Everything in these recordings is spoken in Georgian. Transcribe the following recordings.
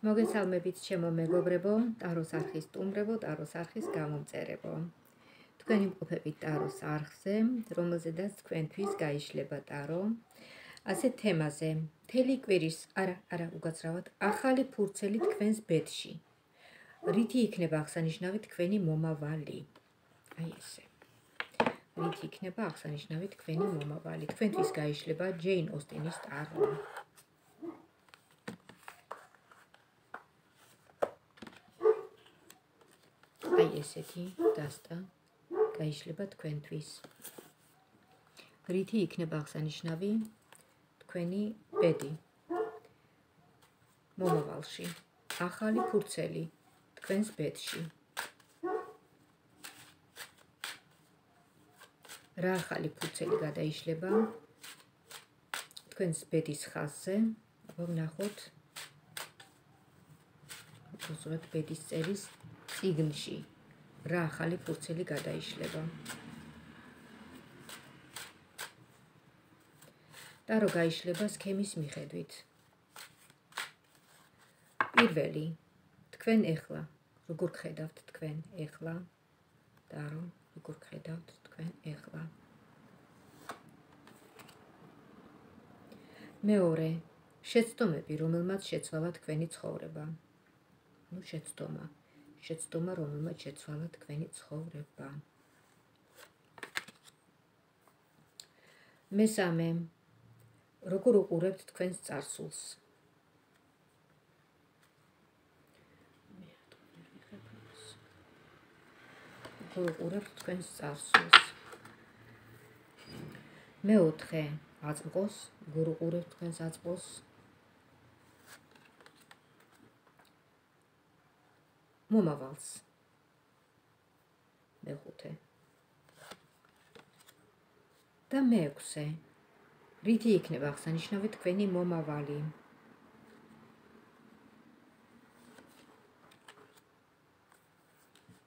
მოგესალმებით ჩემო მეგობრებო, ტაროს არხის სტუმრებო, ტაროს არხის გამომწერებო. თქვენ იმყოფებით ტაროს არხზე, რომელზედაც თქვენთვის გაიშლება ტარო. ასე თემაზე, თელი კვირის, არა, არა, უგაცრავად, ახალი ფურცელი თქვენს ბედში. რითი იქნება აღსანიშნავი თქვენი მომავალი? აი ესე. რითი იქნება აღსანიშნავი თქვენი მომავალი? თქვენთვის გაიშლება ჯეინ ოსტინის ტარო. აი ესეთი დასტა გაიშლება თქვენთვის. რითი იქნება აღსანიშნავი თქვენი ბედი? მომავალში. ახალი ფურცელი თქვენს ბედში. რა ახალი ფურცელი გადაიშლება თქვენს ბედის ხაზზე? აბა ვნახოთ. უბრალოდ ბედის წერის ციგნში რა ახალი ფურცელი გადაიშლება. და რო გაიშლება სქემის მიხედვით. პირველი თქვენ ეხლა როგორ ხედავთ თქვენ ეხლა და რო როგორ ხედავთ თქვენ ეხლა. მეორე შეცდომები რომელმაც შეცვალა თქვენი ცხოვრება. ну შეცდომა შეცდომა, რომელმაც შეცვალა თქვენი ცხოვრება. მესამე. როგორ უყურებთ თქვენს წარსულს? როგორ უყურებთ თქვენს წარსულს? მეოთხე. აწყბოს, როგორ უყურებთ თქვენს აწყბოს? მომავალს. მეხუთე. და მეექვსე. რითი იქნება აღსანიშნავი თქვენი მომავალი?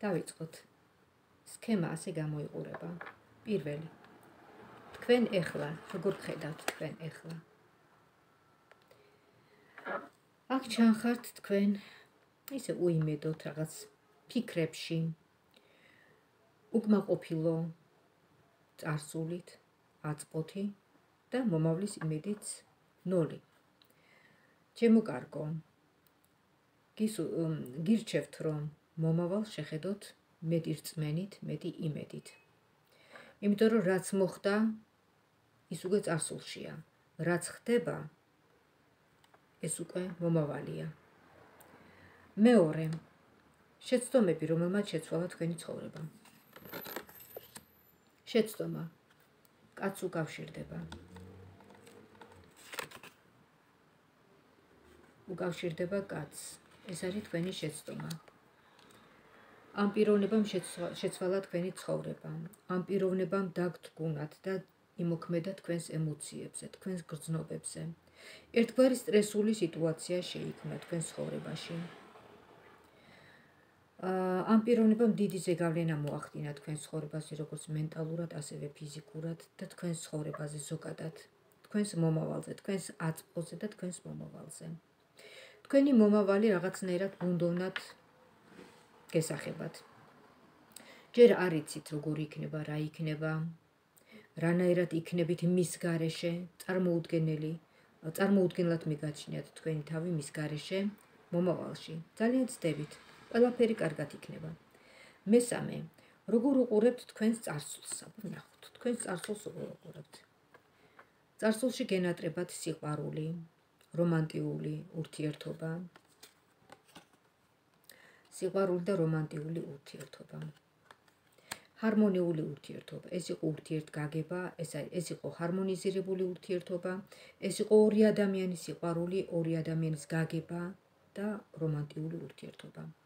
დავიწყოთ. სქემა ასე გამოიყურება. პირველი. თქვენ ეხლა, როგორ ხედავთ თქვენ ეხლა? აქ ჩანხართ თქვენ ისე უიმედოთ რაღაც ფიქრებში. უკმაყოფილო წარსულით აწყოთი და მომავლის იმედიც ნოლი. ჩემო კარგო გირჩევთ რომ მომავალ შეხედოთ მეტი რწმენით მეტი იმედით. იმიტომ რომ რაც მოხდა ის უკვე წარსულშია. რაც ხდება ეს უკვე მომავალია მეორე. შეცდომები რომელმაც შეცვალა თქვენი ცხოვრება. შეცდომა. კაც უკავშირდება უკავშირდება კაც ეს არის თქვენი შეცდომა. ამ პიროვნებამ შეცვალა თქვენი ცხოვრება. ამ პიროვნებამ დაგთგუნათ და იმოქმედა თქვენს ემოციებზე თქვენს გრძნობებზე. ერთგვარი სტრესული სიტუაცია შეიქმნა თქვენს ცხოვრებაში ამ პიროვნებამ დიდი ზეგავლენა მოახდინა თქვენ ცხოვრებაზე, როგორც მენტალურად, ასევე ფიზიკურად და თქვენ ცხოვრებაზე ზოგადად, თქვენს მომავალზე, თქვენს აწმყოზე და თქვენს მომავალზე. თქვენი მომავალი რაღაცნაირად უნდოვნად გესახებათ. ჯერ არ იცით, როგორი იქნება, რა იქნება, რანაირად იქნებით მის გარეშე, წარმოუდგენელი, წარმოუდგენლად მიგაჩნიათ თქვენი თავი მის გარეშე მომავალში. ძალიან ცდებით. ყველაფერი კარგად იქნება. მესამე, როგორ უყურებთ თქვენს წარსულს? ვნახოთ, თქვენს წარსულს როგორ უყურებთ? წარსულში გენატრებათ სიყვარული, რომანტიული ურთიერთობა. სიყვარული და რომანტიული ურთიერთობა. ჰარმონიული ურთიერთობა. ეს იყო ურთიერთგაგება, ეს ეს იყო ჰარმონიზირებული ურთიერთობა, ეს იყო ორი ადამიანის სიყვარული, ორი ადამიანის გაგება და რომანტიული ურთიერთობა.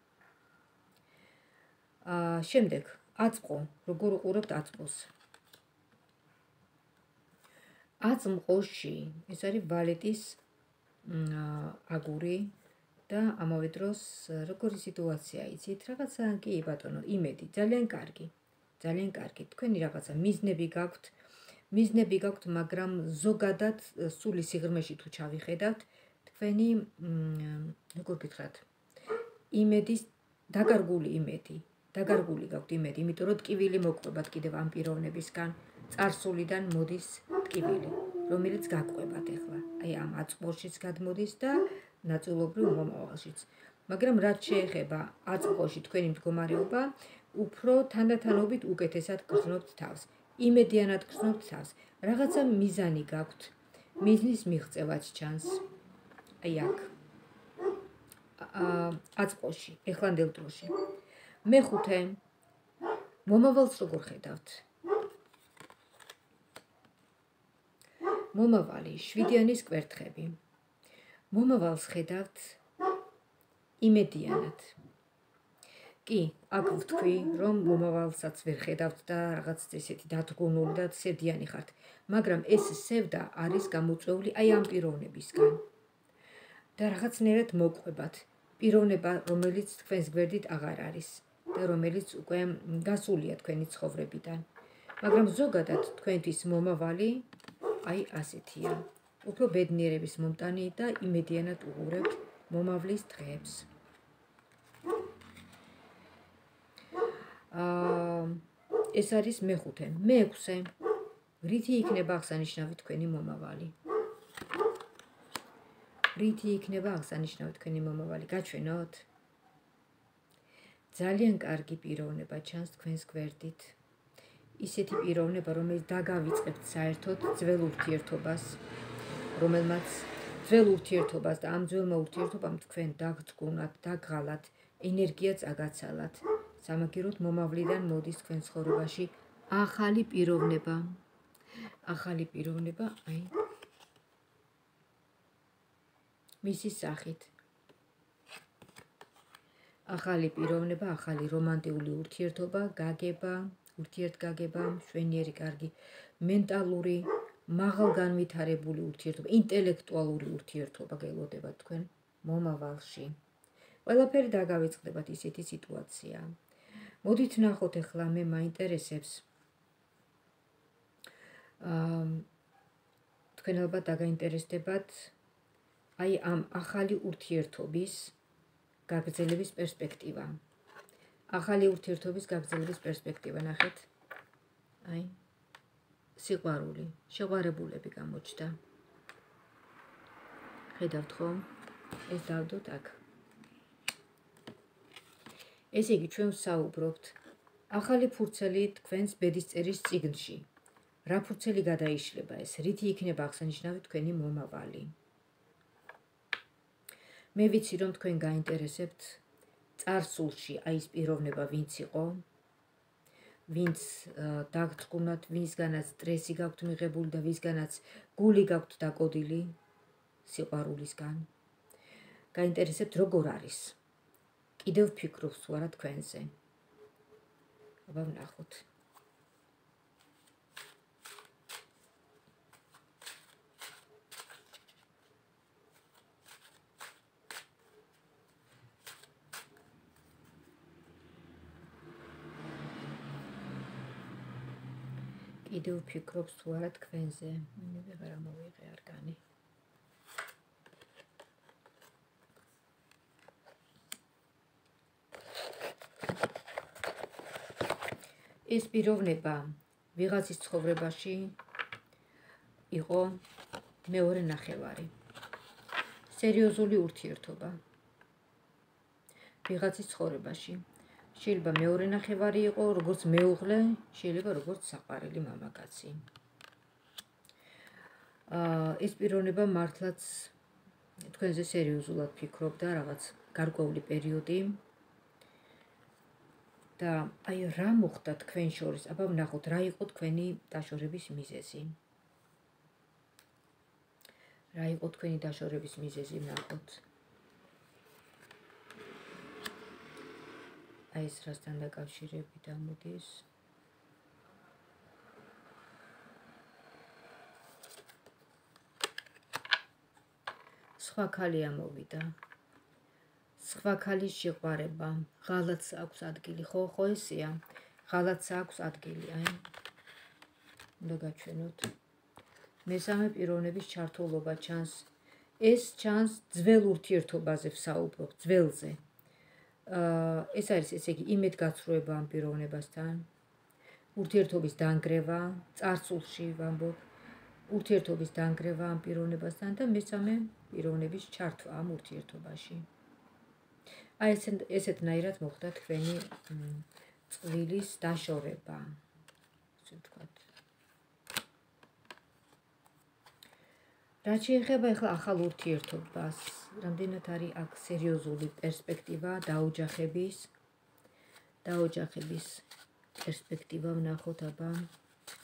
შემდეგ აწყო როგორ უყურებთ აწყოს? აწმყოში ეს არის ვალეტის აგური და ამავე დროს როგორი სიტუაცია იცით? რაღაცა კი ბატონო იმედი ძალიან კარგი ძალიან კარგი. თქვენი რაღაცა მიზნები გაქვთ მიზნები გაქვთ მაგრამ ზოგადად სული სიღრმეში თუ ჩავიხედავთ თქვენი როგორ გითხრათ? იმედის დაკარგული იმედი დაგარგული გაქვთ იმედი, იმიტომ რომ ტკივილი მოყვებათ კიდევ ამ პიროვნებისგან, царსულიდან მოდის ტკივილი, რომელიც გაკვებათ ახლა. აი ამ აწყბოშიც გადმოდის და ნაწილობრივ მომავალშიც. მაგრამ რაც შეეხება აწყბოში თქვენი მდგომარეობა, უფრო თანდათანობით უკეთესად გრძნობთ თავს. იმედიანად გრძნობთ თავს. რაღაცა მიზანი გაქვთ. მიზნის მიღწევაც ჩანს. აი აქ. აა აწყბოში, ეხლანდელ დროში. მეხუთე მომავალს როგორ ხედავთ? მომავალი შვიდიანის კვერთხები. მომავალს ხედავთ იმედიანად. კი, აქ ვთქვი, რომ მომავალსაც ვერ ხედავთ და რაღაც ესეთი დათგუნული და სედიანი ხართ, მაგრამ ეს სევდა არის გამოწვეული აი ამ პიროვნებისგან. და რაღაცნაირად მოყვებათ. პიროვნება, რომელიც თქვენს გვერდით აღარ არის და რომელიც უკვე გასულია თქვენი ცხოვრებიდან. მაგრამ ზოგადად თქვენთვის მომავალი აი ასეთია. უფრო ბედნიერების მომტანი და იმედიანად უღურებთ მომავლის დღეებს. ეს არის მეხუთე. მეექვსე. რითი იქნება აღსანიშნავი თქვენი მომავალი? რითი იქნება აღსანიშნავი თქვენი მომავალი? გაჩვენოთ. ძალიან კარგი პიროვნება ჩანს თქვენს გვერდით. ისეთი პიროვნება, რომელიც დაგავიწყებთ საერთოდ ძველ ურთიერთობას, რომელმაც ძველ ურთიერთობას და ამ ძველ ურთიერთობამ თქვენ დაგწკუნათ, დაგღალათ, ენერგიაც აგაცალათ. სამაგიეროდ მომავლიდან მოდის თქვენ ცხოვრებაში ახალი პიროვნება. ახალი პიროვნება, აი. მისი სახით. ახალი პიროვნება, ახალი რომანტიული ურთიერთობა, გაგება, ურთიერთგაგება, შვენიერი კარგი მენტალური, მაღალ განვითარებული ურთიერთობა, ინტელექტუალური ურთიერთობა გელოდება თქვენ მომავალში. ყველაფერი დაგავიწყდებათ ისეთი სიტუაციაა. მოდით ნახოთ ახლა მე მაინტერესებს აა თქვენ ალბათ დაგაინტერესდებათ აი ამ ახალი ურთიერთობის გაგრძელების პერსპექტივა. ახალი ურთიერთობის გაგრძელების პერსპექტივა ნახეთ. აი სიყვარული, შეყვარებულები გამოჩნდა. ხედავთ ხომ? ეს დავდოთ აქ. ესე იგი ჩვენ ვსაუბრობთ ახალი ფურცელი თქვენს ბედისწერის წიგნში. რა ფურცელი გადაიშლება ეს? რითი იქნება აღსანიშნავი თქვენი მომავალი? მე ვიცი რომ თქვენ გაინტერესებთ წარსულში, აი ეს პიროვნება ვინც იყო, ვინც დაგწყუნათ, ვინცგანაც სტრესი გაქვთ მიღებული და ვინცგანაც გული გაქვთ დაკოდილი სიყვარულისგან. გაინტერესებთ როგორ არის. კიდევ ფიქრობს თუ არა თქვენზე. აბა ვნახოთ. კიდევ ფიქრობს თუ არა თქვენზე. მე ვეღარ მოვიღე არგანი. ეს პიროვნება ვიღაცის ცხოვრებაში იყო მეორე ნახევარი. სერიოზული ურთიერთობა. ვიღაცის ცხოვრებაში შეიძლება მეორე ნახევარი იყო, როგორც მეუღლე, შეიძლება როგორც საყვარელი მამაკაცი. აა ეს პიროვნება მართლაც თქვენზე სერიოზულად ფიქრობდა რაღაც გარკვეული პერიოდი. და აი რა მოხდა თქვენ შორის? აბა ვნახოთ რა იყო თქვენი დაშორების მიზეზი. რა იყო თქვენი დაშორების მიზეზი ვნახოთ. აი ეს რასთან დაკავშირებით ამოდის? სხვა ხალი ამოვიდა. სხვა ქალის შეყვარება, ღალატს აქვს ადგილი, ხო, ხო ესეა? ღალატს აქვს ადგილი, აი. უნდა გაჩვენოთ. მესამე პიროვნების ჩართულობა ჩანს ეს ჩანს ძველ ურთიერთობაზე ვსაუბრობ, ძველზე. ეს არის ესე იგი იმედგაცრუება ამ პიროვნებასთან. ურთიერთობის დანგრევა, წარსულში ვამბობ. ურთიერთობის დანგრევა ამ პიროვნებასთან და მესამე პიროვნების ჩართვა ამ ურთიერთობაში. აი ესეთ ესეთნაირად მოხდა თქვენი წვილის დაშორება. ასე ვთქვათ. რაც შეეხება ახლა ახალ ურთიერთობას, რამდენად არის აქ სერიოზული პერსპექტივა დაოჯახების დაოჯახების პერსპექტივა ვნახოთ აბა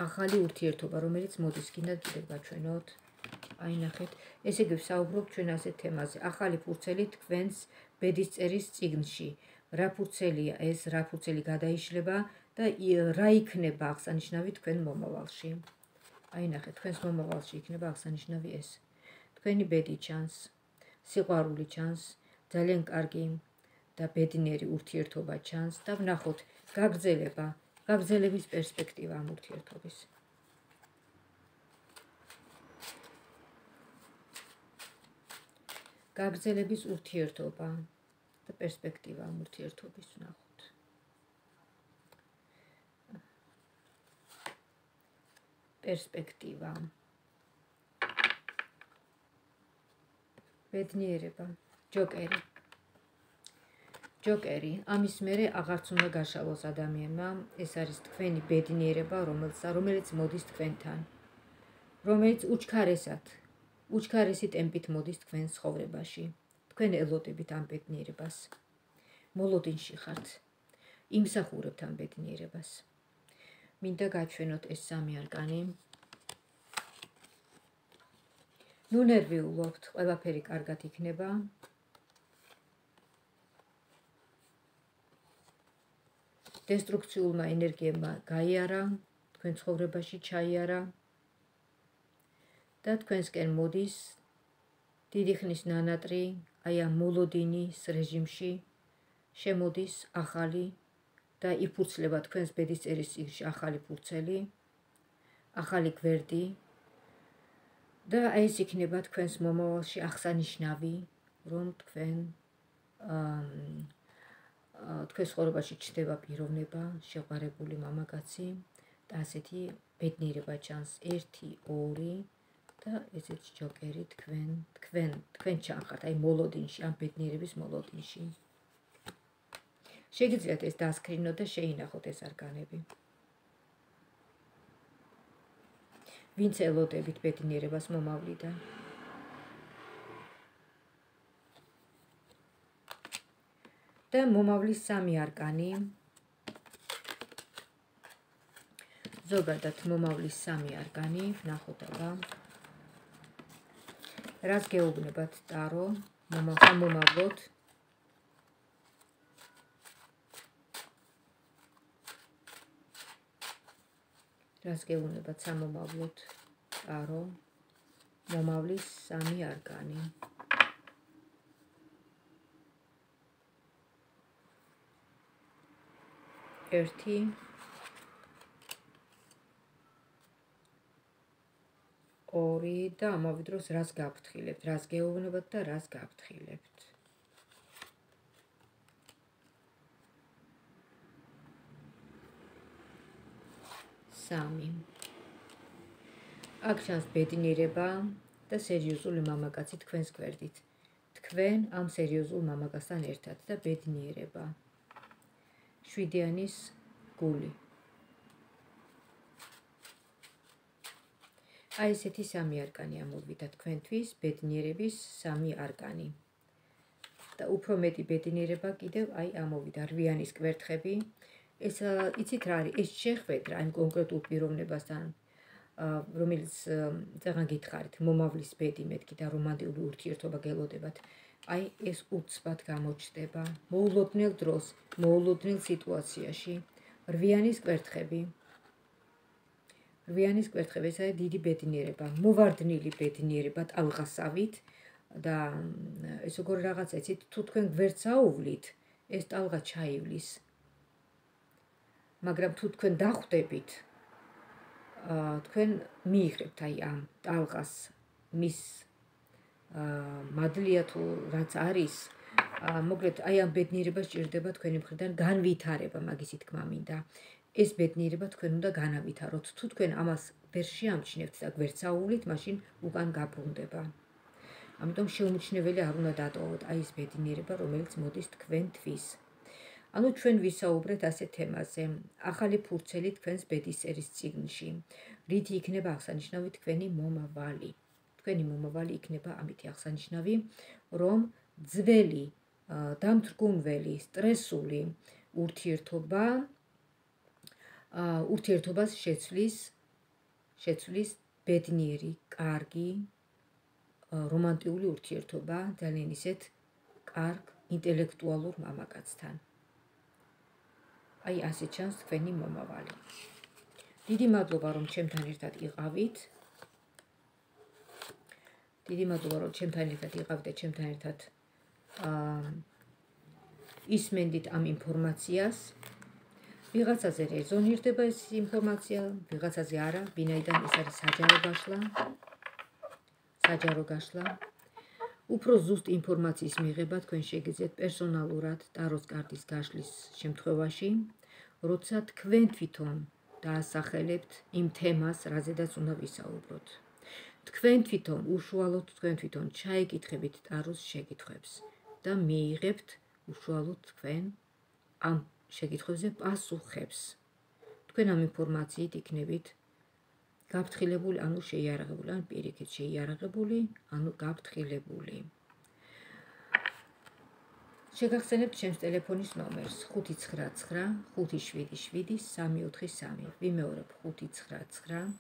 ახალი ურთიერთობა, რომელიც მოდის კიდე კიდევ გაჩვენოთ. აი ნახეთ, ესე იგი ვსაუბრობ ჩვენ ასეთ თემაზე. ახალი ფურცელი თქვენს ბედის წერის წიგნში. რა ფურცელია ეს? რა ფურცელი გადაიშლება და რა იქნება აღსანიშნავი თქვენ მომავალში? აი ნახე, თქვენს მომავალში იქნება აღსანიშნავი ეს. თქვენი ბედი ჩანს, სიყვარული ჩანს, ძალიან კარგი და ბედნიერი ურთიერთობა ჩანს და ვნახოთ გაგრძელება, გაგრძელების პერსპექტივა ამ ურთიერთობის. გაგრძელების ურთიერთობა და პერსპექტივა ამ ურთიერთობის ვნახოთ. პერსპექტივა. ბედნიერება, ჯოკერი. ჯოკერი, ამის მერე აღარც უნდა გაშალოს ადამიანმა, ეს არის თქვენი ბედნიერება, რომელიც რომელიც მოდის თქვენთან. რომელიც უჩქარესად, უჩქარესი ტემპით მოდის თქვენ ცხოვრებაში. თქვენ ელოდებით ამ ბედნიერებას. მოლოდინში ხართ. იმსახურებთ ამ ბედნიერებას. მინდა გაჩვენოთ ეს სამი არკანი. ნუ ნერვიულობთ, ყველაფერი კარგად იქნება. დესტრუქციულმა ენერგიებმა გაიარა, თქვენ ცხოვრებაში ჩაიარა. და თქვენსკენ მოდის დიდი ხნის ნანატრი, აი ამ მოლოდინის რეჟიმში შემოდის ახალი და იფურცლება თქვენს ბედის წერის წიგნში. ახალი ფურცელი, ახალი გვერდი და ეს იქნება თქვენს მომავალში აღსანიშნავი, რომ თქვენ აა თქვენ ცხოვრებაში ჩდება პიროვნება, შეყარებული მამაკაცი და ასეთი ბედნიერება ჩანს. 1 2 და ესეც ჯოკერი თქვენ თქვენ თქვენ ჩანხართ აი მოლოდინში ამ ბედნიერების მოლოდინში შეგიძლიათ ეს დასკრინოთ და შეინახოთ ეს არგანები. ვინც ელოდებით ბედნიერებას მომავლიდან. და მომავლის სამი არკანი. ზოგადად მომავლის სამი არკანი, ნახოთ აბა. რას გეუბნებათ ტარო? მომავლოთ რას გეუბნებათ სამომავლოდ? არო მომავლის სამი არკანი ერთი. ორი და ამავე დროს რას გაფრთხილებთ, რას გეუბნებათ და რას გაფრთხილებთ. სამი. აქ ჩანს ბედნიერება და სერიოზული მამაკაცი თქვენს გვერდით. თქვენ ამ სერიოზულ მამაკაცთან ერთად და ბედნიერება. შვიდიანის გული. აი ესეთი სამი არკანი ამოვიდა თქვენთვის, ბედნიერების სამი არკანი. და უფრო მეტი ბედნიერება კიდევ აი ამოვიდა რვიანის კვერთხები. ეს იცით რა არის? ეს შეხვედრა იმ კონკრეტულ პიროვნებასთან რომელიც ძალიან გითხარით მომავლის ბედი მეთქი და რომანტიკული ურთიერთობა გელოდებათ. აი ეს უცბად გამოჩნდება მოულოდნელ დროს მოულოდნელ სიტუაციაში. რვიანის კვერთხები. რვიანის კვერთხები ეს არის დიდი ბედნიერება მოვარდნილი ბედნიერება ტალღასავით და ეს როგორ რაღაცა იცით თუ თქვენ გვერდსაუვლით ეს ტალღა ჩაივლის მაგრამ თუ თქვენ დახვდებით აა თქვენ მიიღებთ აი ამ ტალღას მის მადლია თუ რაც არის მოკლედ აი ამ ბედნიერებას ჭირდება თქვენი მხრიდან განვითარება მაგისი თქმა მინდა. ეს ბედნიერება თქვენ უნდა განავითაროთ. თუ თქვენ ამას ვერ შეამჩნევთ და გვერცაულით მაშინ უკან გაბრუნდება ამიტომ შეუმჩნეველი არ უნდა დატოვოთ აი ეს ბედნიერება რომელიც მოდის თქვენთვის ანუ ჩვენ ვისაუბრეთ ასე თემაზე. ახალი ფურცელი თქვენს ბედისერის ციგნში რითი იქნება აღსანიშნავი თქვენი მომავალი. თქვენი მომავალი იქნება ამითი აღსანიშნავი რომ ძველი დამთრგუნველი სტრესული ურთიერთობა ურთიერთობას შეცვლის შეცვლის ბედნიერი, კარგი რომანტიული ურთიერთობა ძალიან ისეთ კარგ ინტელექტუალურ მამაკაცთან. აი ასე ჩანს თქვენი მომავალი. დიდი მადლობა რომ ჩემთან ერთად იყავით. დიდი მადლობა რომ ჩემთან ერთად იყავით და ჩემთან ერთად აა ისმენდით ამ ინფორმაციას. ვიღაცაზე რეზონირდება ეს ინფორმაცია, ვიღაცაზე არა, ვინაიდან ეს არის საჯარო გაშლა. საჯარო გაშლა. უფრო ზუსტ ინფორმაციის მიღება თქვენ შეგიძლიათ პერსონალურად ტაროს კარტის გაშლის შემთხვევაში, როცა თქვენ თვითონ დაასახელებთ იმ თემას, რაზედაც უნდა ვისაუბროთ. თქვენ თვითონ უშუალოდ თქვენ თვითონ ჩაიკითხებით ტაროს შეკითხვებს და მიიღებთ უშუალოდ თქვენ ამ შეკითხვებზე პასუხებს. თქვენ ამ ინფორმაციით იქნებით გაფრთხილებული, ანუ შეიარაღებული, ან პირიქით შეიარაღებული, ანუ გაფრთხილებული. შეგახსენებთ ჩემს ტელეფონის ნომერს 599 577 343. ვიმეორებ 599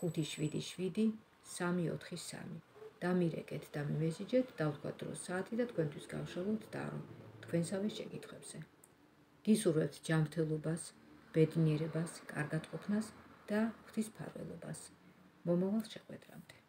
577 343. დამირეკეთ და მიმესიჯეთ და ვთქვა დრო საათი და თქვენთვის გავშალოთ და რომ თქვენსავე შეკითხვებზე. გისურვებთ ჯანმრთელობას, ბედნიერებას, კარგად ყოფნას და ღვთის ფარველობას. მომავალ შეხვედრამდე.